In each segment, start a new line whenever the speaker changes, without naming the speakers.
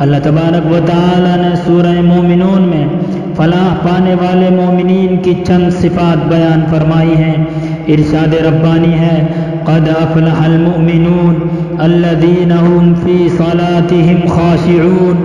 अल्लाह तबारक व ताला ने सूरह मोमिनून में फलाह पाने वाले मोमिनीन की चंद सिफात बयान फरमाई हैं इरशाद रब्बानी है कद अफलहल मुमिनून अल्लदीन हुम फी सलातिहिम खाशिऊन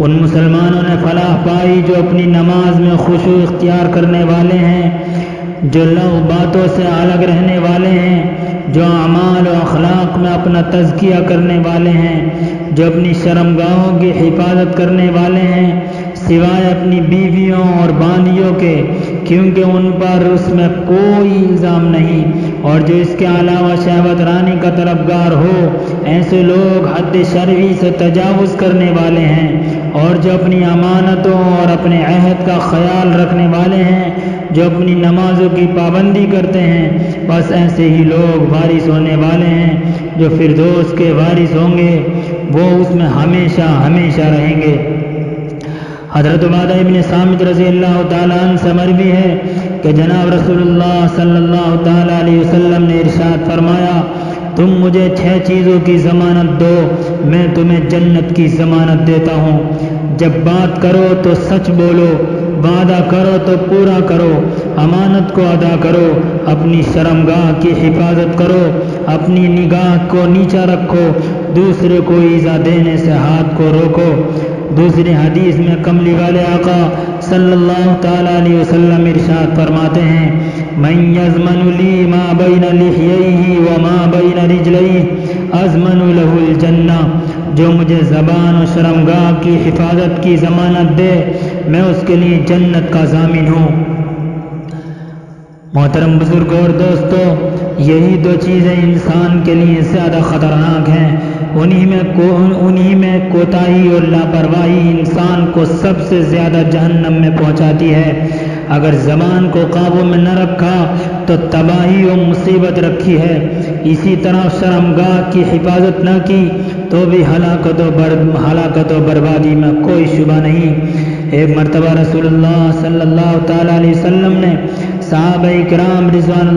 उन मुसलमानों ने फलाह पाई जो अपनी नमाज में खुशू इख्तियार करने वाले हैं जो लव बातों से अलग रहने वाले हैं जो अमाल और अखलाक में अपना तजकिया करने वाले हैं जो अपनी शर्मगाहों की हिफाजत करने वाले हैं सिवाय अपनी बीवियों और बांदियों के क्योंकि उन पर उसमें कोई इल्ज़ाम नहीं और जो इसके अलावा शहवत रानी का तरफगार हो, ऐसे लोग हद शर्वी से तजावुज़ करने वाले हैं और जो अपनी अमानतों और अपने अहद का ख्याल रखने वाले हैं, जो अपनी नमाजों की पाबंदी करते हैं, बस ऐसे ही लोग वारिस होने वाले हैं, जो फिरदोस के वारिस होंगे, वो उसमें हमेशा हमेशा रहेंगे। हज़रत उबादा इबन सामिद रज़ी अल्लाह तन मरवी है कि जनाब रसूलुल्लाह सल्लल्लाहु अलैहि वसल्लम ने इरशाद फरमाया, तुम मुझे छह चीज़ों की ज़मानत दो, मैं तुम्हें जन्नत की ज़मानत देता हूँ। जब बात करो तो सच बोलो, वादा करो तो पूरा करो, अमानत को अदा करो, अपनी शर्मगाह की हिफाजत करो, अपनी निगाह को नीचा रखो, दूसरे को ईज़ा देने से हाथ को रोको। दूसरी हदीस में कमली वाले आका सल्लल्लाहु ताला अलैहि वसल्लम इरशाद फरमाते हैं मैं यजमनुली मा बैन लिहियही व मा बैन रिजलई अजमनु लहुल जन्ना, जो मुझे ज़बान और शर्मगाह की हिफाजत की ज़मानत दे, मैं उसके लिए जन्नत का जामिन हूँ। मोहतरम बुज़ुर्ग और दोस्तों, यही दो चीज़ें इंसान के लिए ज़्यादा ख़तरनाक हैं। उन्हीं में को, उन्हीं में कोताही और लापरवाही इंसान को सबसे ज़्यादा जहन्नम में पहुंचाती है। अगर ज़बान को काबू में न रखा तो तबाही और मुसीबत रखी है। इसी तरह शर्मगाह की हिफाजत न की तो भी हलाकत बर, हलाकत बर्बादी में कोई शुबा नहीं। एक मरतबा रसूलुल्लाह सल्लल्लाहु ने साहब कराम रिजवान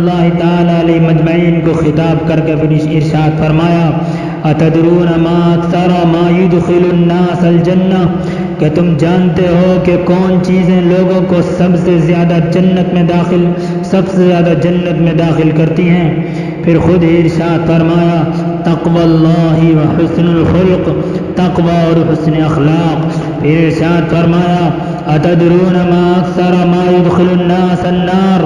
मजमैन को खिताब करके फिर इर्शाद फरमाया अतदरून मायुदखिलन्नासलजन्ना कि तुम जानते हो कि कौन चीज़ें लोगों को सबसे ज़्यादा जन्नत में दाखिल, सबसे ज़्यादा जन्नत में दाखिल करती हैं? फिर खुद इरशाद फरमाया, तकवल्लाही व हसनुलखुल्क तकवा और हसन अखलाक। फिर इरशाद फरमाया अतदरून मायुदखिलन्नासन्नार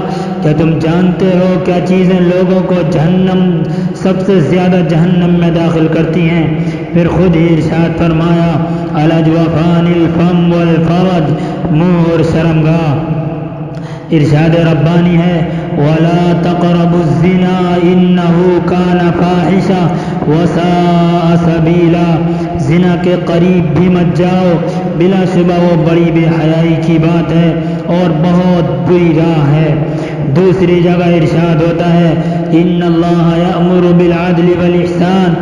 क्या तुम जानते हो क्या चीज़ें लोगों को जहन्नम, सबसे ज़्यादा जहन्नम में दाखिल करती हैं। फिर खुद ही इर्शाद फरमाया अलज वफ़ानिलफ़म वलफ़रज मुँह और शर्मगाह इर्शाद रब्बानी है, वला तकरबुज़िना इन्नहु कान फाहिशा वसा सबीला जिना के करीब भी मत जाओ। बिलाशुबा वो बड़ी बेहयाई की बात है और बहुत बुरी राह है। दूसरी जगह इरशाद होता है। इन अल्लाह वल इहसान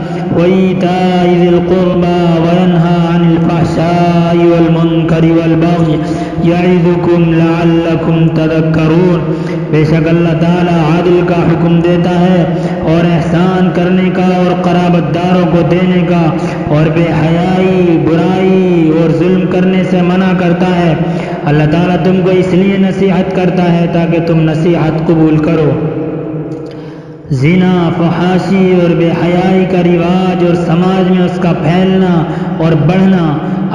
बेशक अल्लाह ताला आदिल का हुक्म देता है और एहसान करने का और कराबतदारों को देने का और बेहयाई, बुराई और जुल्म करने से मना करता है। अल्लाह ताला तुमको इसलिए नसीहत करता है ताकि तुम नसीहत कबूल करो। जीना, फहाशी और बेहयाई का रिवाज और समाज में उसका फैलना और बढ़ना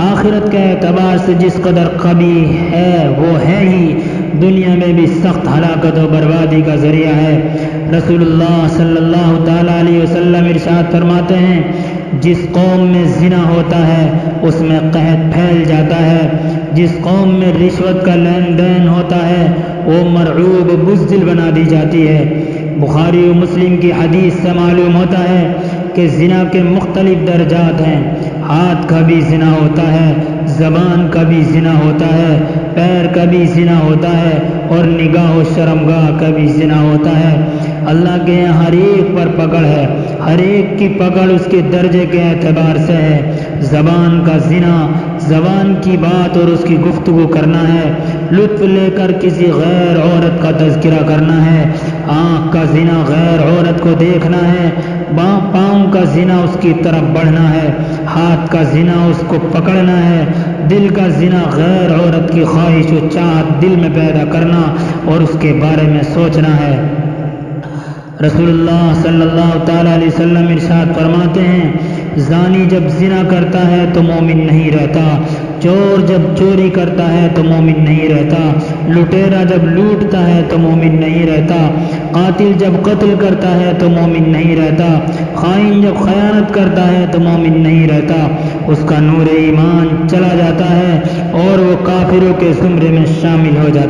आखिरत के अतबार से जिस कदर कभी है, वो है ही। दुनिया में भी सख्त हलाकत और बर्बादी का ज़रिया है। रसूलुल्लाह सल्लल्लाहु अलैहि वसल्लम इरशाद फरमाते हैं जिस कौम में जिना होता है, उसमें कहत फैल जाता है। जिस कौम में रिश्वत का लेन देन होता है, वो मरऊब बुजदिल बना दी जाती है। बुखारी और मुस्लिम की हदीस से मालूम होता है कि जिना के मुख्तलिफ़ दर्जात हैं। हाथ का भी जिना होता है, ज़बान का भी जिना होता है, पैर का भी जिना होता है, और निगाह शर्मगाह का भी जिना होता है। अल्लाह के यहाँ हर एक पर पकड़ है। हर एक की पकड़ उसके दर्जे के एतबार से है। ज़बान का जिना, ज़बान की बात और उसकी गुफ्तु करना है। लुत्फ लेकर किसी गैर औरत का तस्करा करना है। आँख का जिना गैर औरत को देखना है। पाँव का जिना उसकी तरफ़ बढ़ना है। हाथ का जिना उसको पकड़ना है। दिल का जिना गैर औरत की ख्वाहिश व चाहत दिल में पैदा करना और उसके बारे में सोचना है। रसूलुल्लाह सल्लल्लाहु अलैहि वसल्लम इरशाद फरमाते हैं, जानी जब जिना करता है तो मोमिन नहीं रहता, चोर जब चोरी करता है तो मोमिन नहीं रहता, लुटेरा जब लूटता है तो मोमिन नहीं रहता, कातिल जब कत्ल करता है तो मोमिन नहीं रहता, खाइन जब खयानत करता है तो मोमिन नहीं रहता, उसका नूर ईमान चला जाता है और वो काफिरों के जुमरे में शामिल हो जाता